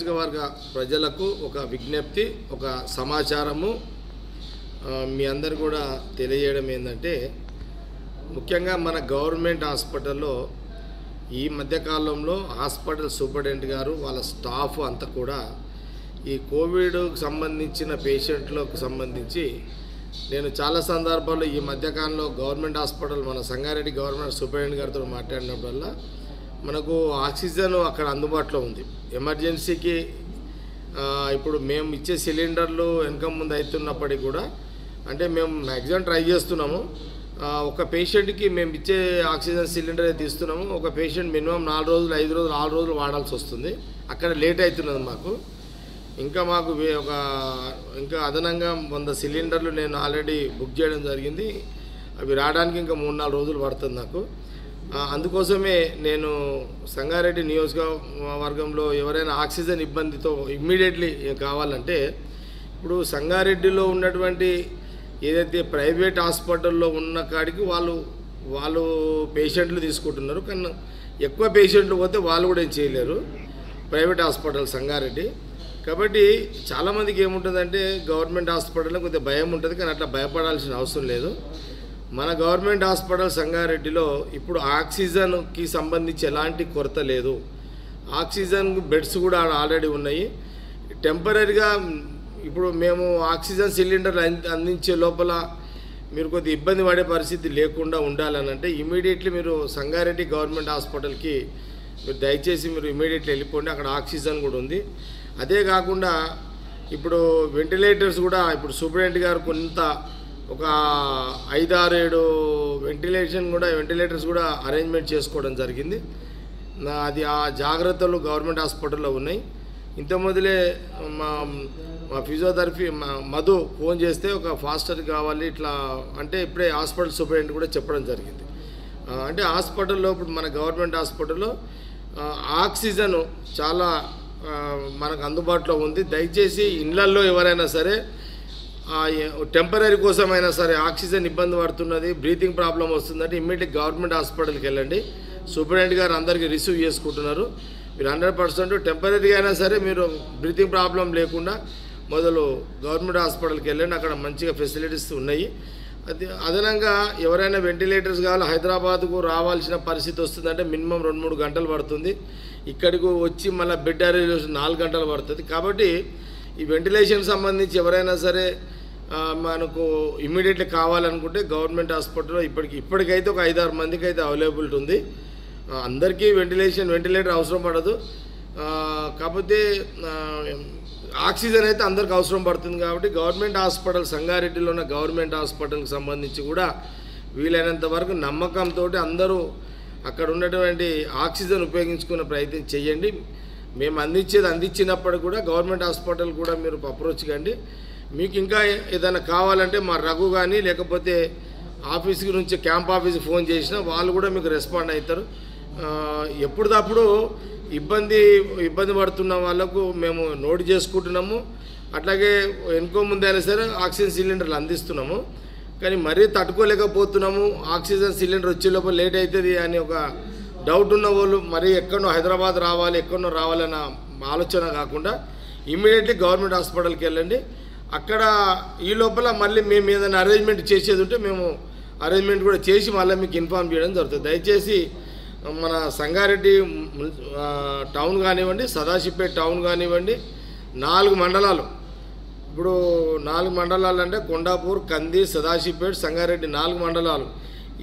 నియోజకవర్గ ప్రజలకు ఒక విజ్ఞప్తి ఒక సమాచారము మీ అందరు కూడా తెలియజేయడం ఏంటంటే ముఖ్యంగా మన గవర్నమెంట్ హాస్పిటల్లో ఈ మధ్యకాలంలో హాస్పిటల్ సూపరింటెండెంట్ గారు వాళ్ళ స్టాఫ్ అంతా కూడా ఈ కోవిడ్కి సంబంధించిన పేషెంట్లకు సంబంధించి నేను చాలా సందర్భాల్లో ఈ మధ్యకాలంలో గవర్నమెంట్ హాస్పిటల్ మన సంగారెడ్డి గవర్నమెంట్ సూపరింటెండెంట్ గారితో మాట్లాడినప్పుడల్లా మనకు ఆక్సిజన్ అక్కడ అందుబాటులో ఉంది. ఎమర్జెన్సీకి ఇప్పుడు మేము ఇచ్చే సిలిండర్లు వెనక ముందు అవుతున్నప్పటికీ కూడా అంటే మేము మ్యాక్సిమం ట్రై చేస్తున్నాము. ఒక పేషెంట్కి మేము ఇచ్చే ఆక్సిజన్ సిలిండర్ అయితే ఒక పేషెంట్ మినిమం నాలుగు రోజులు ఐదు రోజులు ఆరు రోజులు వాడాల్సి వస్తుంది. అక్కడ లేట్ అవుతున్నది మాకు. ఇంకా మాకు ఒక ఇంకా అదనంగా వంద సిలిండర్లు నేను ఆల్రెడీ బుక్ చేయడం జరిగింది. అవి రావడానికి ఇంకా మూడు నాలుగు రోజులు పడుతుంది నాకు. అందుకోసమే నేను సంగారెడ్డి నియోజకవర్గంలో ఎవరైనా ఆక్సిజన్ ఇబ్బందితో ఇమ్మీడియట్లీ కావాలంటే ఇప్పుడు సంగారెడ్డిలో ఉన్నటువంటి ఏదైతే ప్రైవేట్ హాస్పిటల్లో ఉన్న కాడికి వాళ్ళు వాళ్ళు పేషెంట్లు తీసుకుంటున్నారు. కానీ ఎక్కువ పేషెంట్లు పోతే వాళ్ళు కూడా ఏం చేయలేరు. Private hospital Sangareddy. కాబట్టి చాలామందికి ఏముంటుందంటే గవర్నమెంట్ హాస్పిటల్లో కొద్దిగా భయం ఉంటుంది. కానీ అట్లా భయపడాల్సిన అవసరం లేదు. మన గవర్నమెంట్ హాస్పిటల్ సంగారెడ్డిలో ఇప్పుడు ఆక్సిజన్కి సంబంధించి ఎలాంటి కొరత లేదు. ఆక్సిజన్ బెడ్స్ కూడా ఆల్రెడీ ఉన్నాయి. టెంపరీగా ఇప్పుడు మేము ఆక్సిజన్ సిలిండర్లు అంది- అందించే లోపల మీరు కొద్ది ఇబ్బంది పడే పరిస్థితి లేకుండా ఉండాలని అంటే ఇమీడియట్లీ మీరు సంగారెడ్డి గవర్నమెంట్ హాస్పిటల్కి మీరు దయచేసి మీరు ఇమీడియట్లీ వెళ్ళిపోండి. అక్కడ ఆక్సిజన్ కూడా ఉంది. అదే కాకుండా ఇప్పుడు వెంటిలేటర్స్ కూడా ఇప్పుడు సూపరింటెండెంట్ గారు కొంత ఒక ఐదారేడు ఏడు వెంటిలేషన్ కూడా వెంటిలేటర్స్ కూడా అరేంజ్మెంట్ చేసుకోవడం జరిగింది. నా- అది ఆ జాగ్రత్తలు గవర్నమెంట్ హాస్పిటల్లో ఉన్నాయి. ఇంత మొదలే మా మా ఫిజియోథెరపీ మధు ఫోన్ చేస్తే ఒక ఫాస్టర్ కావాలి ఇట్లా అంటే ఇప్పుడే హాస్పిటల్ సూపరింటెండెంట్ కూడా చెప్పడం జరిగింది. అంటే హాస్పిటల్లో ఇప్పుడు మన గవర్నమెంట్ హాస్పిటల్లో ఆక్సిజను ఆక్సిజన్ చాలా మనకు అందుబాటులో ఉంది. దయచేసి ఇళ్ళల్లో ఎవరైనా సరే టెంపరీ కోసమైనా సరే ఆక్సిజన్ ఇబ్బంది పడుతున్నది బ్రీతింగ్ ప్రాబ్లం వస్తుందంటే ఇమ్మీడియట్ గవర్నమెంట్ హాస్పిటల్కి వెళ్ళండి. సూపరింటెండెంట్ గారు అందరికీ రిసీవ్ చేసుకుంటున్నారు. మీరు హండ్రెడ్ పర్సెంట్ టెంపరీగా అయినా సరే మీరు బ్రీతింగ్ ప్రాబ్లం లేకుండా మొదలు గవర్నమెంట్ హాస్పిటల్కి వెళ్ళండి. అక్కడ మంచిగా ఫెసిలిటీస్ ఉన్నాయి. అది అదనంగా ఎవరైనా వెంటిలేటర్స్ కావాలి హైదరాబాద్కు రావాల్సిన పరిస్థితి వస్తుందంటే మినిమం రెండు మూడు గంటలు పడుతుంది. ఇక్కడికి వచ్చి మళ్ళీ బెడ్ అరేంజ్ నాలుగు గంటలు పడుతుంది. కాబట్టి ఈ వెంటిలేషన్ సంబంధించి ఎవరైనా సరే మనకు ఇమ్మీడియట్లీ కావాలనుకుంటే గవర్నమెంట్ హాస్పిటల్లో ఇప్పటికి ఇప్పటికైతే ఒక ఐదారు మందికి అయితే అవైలబిలిటీ ఉంది అందరికీ వెంటిలేషన్ వెంటిలేటర్ అవసరం పడదు. కాకపోతే ఆక్సిజన్ అయితే అందరికి అవసరం పడుతుంది కాబట్టి గవర్నమెంట్ హాస్పిటల్ సంగారెడ్డిలో ఉన్న గవర్నమెంట్ హాస్పిటల్కి సంబంధించి కూడా వీలైనంత వరకు నమ్మకంతో అందరూ అక్కడ ఉన్నటువంటి ఆక్సిజన్ ఉపయోగించుకునే ప్రయత్నం చేయండి. మేము అందించేది అందించినప్పుడు కూడా గవర్నమెంట్ హాస్పిటల్ కూడా మీరు అప్రోచ్ కండి. మీకు ఇంకా ఏదైనా కావాలంటే మా రఘు కానీ లేకపోతే ఆఫీస్ నుంచి క్యాంప్ ఆఫీస్కి ఫోన్ చేసినా వాళ్ళు కూడా మీకు రెస్పాండ్ అవుతారు ఎప్పుడుదప్పుడు ఇబ్బంది ఇబ్బంది పడుతున్న వాళ్ళకు మేము నోట్ చేసుకుంటున్నాము. అట్లాగే ఎనుకో ముందైనా సరే ఆక్సిజన్ సిలిండర్లు అందిస్తున్నాము. కానీ మరీ తట్టుకోలేకపోతున్నాము. ఆక్సిజన్ సిలిండర్ వచ్చే లోపల లేట్ అవుతుంది అని ఒక డౌట్ ఉన్న వాళ్ళు మరీ ఎక్కడో హైదరాబాద్ రావాలి ఎక్కడో రావాలన్న ఆలోచన కాకుండా ఇమ్మీడియట్లీ గవర్నమెంట్ హాస్పిటల్కి వెళ్ళండి. అక్కడ ఈ లోపల మళ్ళీ మేము ఏదైనా అరేంజ్మెంట్ చేసేది ఉంటే మేము అరేంజ్మెంట్ కూడా చేసి మళ్ళీ మీకు ఇన్ఫామ్ చేయడం జరుగుతుంది. దయచేసి మన సంగారెడ్డి టౌన్ కానివ్వండి సదాశివపేట టౌన్ కానివ్వండి నాలుగు మండలాలు. ఇప్పుడు నాలుగు మండలాలు అంటే కొండాపూర్ కంది సదాశివపేట సంగారెడ్డి నాలుగు మండలాలు.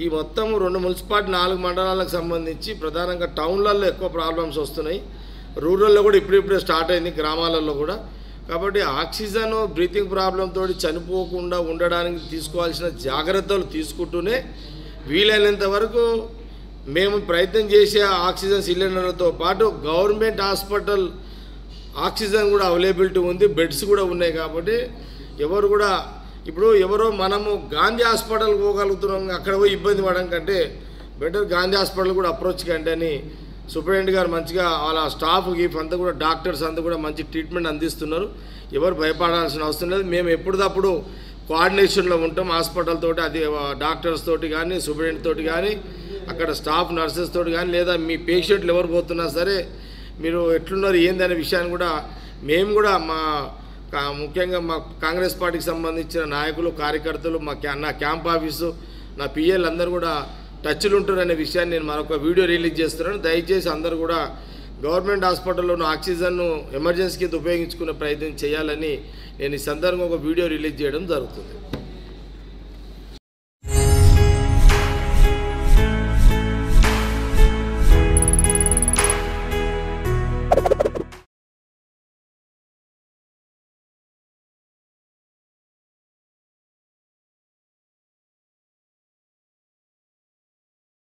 ఈ మొత్తం రెండు మున్సిపాలిటీ నాలుగు మండలాలకు సంబంధించి ప్రధానంగా టౌన్లలో ఎక్కువ ప్రాబ్లమ్స్ వస్తున్నాయి. రూరల్లో కూడా ఇప్పుడిప్పుడే స్టార్ట్ అయింది గ్రామాలలో కూడా. కాబట్టి ఆక్సిజన్ బ్రీతింగ్ ప్రాబ్లంతో చనిపోకుండా ఉండడానికి తీసుకోవాల్సిన జాగ్రత్తలు తీసుకుంటూనే వీలైనంత వరకు మేము ప్రయత్నం చేసే ఆక్సిజన్ సిలిండర్లతో పాటు గవర్నమెంట్ హాస్పిటల్ ఆక్సిజన్ కూడా అవైలబిలిటీ ఉంది బెడ్స్ కూడా ఉన్నాయి కాబట్టి ఎవరు కూడా ఇప్పుడు ఎవరో మనము గాంధీ హాస్పిటల్ పోగలుగుతున్నాం అక్కడ పోయి ఇబ్బంది పడడం కంటే బెటర్ గాంధీ హాస్పిటల్ కూడా అప్రోచ్ కండి అని సూపరింటెండెంట్ గారు మంచిగా వాళ్ళ స్టాఫ్ గీఫ్ అంతా కూడా డాక్టర్స్ అంతా కూడా మంచి ట్రీట్మెంట్ అందిస్తున్నారు. ఎవరు భయపడాల్సిన అవసరం లేదు. మేము ఎప్పటికప్పుడు కోఆర్డినేషన్లో ఉంటాం. హాస్పిటల్ తోటి అది డాక్టర్స్ తోటి కానీ సూపరింటెండెంట్ తోటి కానీ అక్కడ స్టాఫ్ నర్సెస్ తోటి కానీ లేదా మీ పేషెంట్లు ఎవరు పోతున్నా సరే మీరు ఎట్లున్నారు ఏందనే విషయాన్ని కూడా మేము కూడా మా ముఖ్యంగా మా కాంగ్రెస్ పార్టీకి సంబంధించిన నాయకులు కార్యకర్తలు మా క్యా నా క్యాంప్ ఆఫీసు నా పిఎల్ అందరూ కూడా టచ్లు ఉంటారనే విషయాన్ని నేను మరొక వీడియో రిలీజ్ చేస్తున్నాను. దయచేసి అందరూ కూడా గవర్నమెంట్ హాస్పిటల్లో ఆక్సిజన్ను ఎమర్జెన్సీ కింద ఉపయోగించుకునే ప్రయత్నం చేయాలని నేను ఈ సందర్భంగా ఒక వీడియో రిలీజ్ చేయడం జరుగుతుంది.